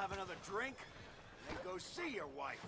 have another drink, and then go see your wife.